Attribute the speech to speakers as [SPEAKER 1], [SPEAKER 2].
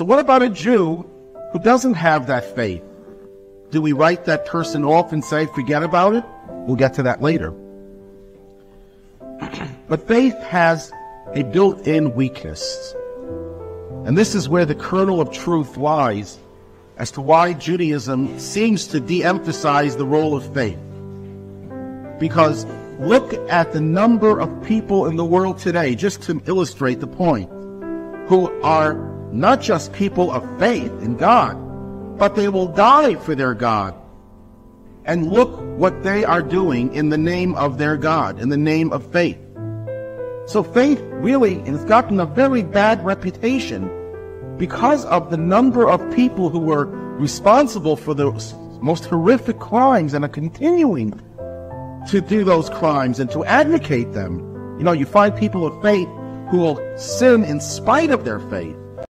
[SPEAKER 1] So what about a Jew who doesn't have that faith? Do we write that person off and say, forget about it? We'll get to that later. But faith has a built-in weakness. And this is where the kernel of truth lies as to why Judaism seems to de-emphasize the role of faith. Because look at the number of people in the world today, just to illustrate the point, who are not just people of faith in God, but they will die for their God. And look what they are doing in the name of their God, in the name of faith. So faith really has gotten a very bad reputation because of the number of people who were responsible for the most horrific crimes and are continuing to do those crimes and to advocate them. You know, you find people of faith who will sin in spite of their faith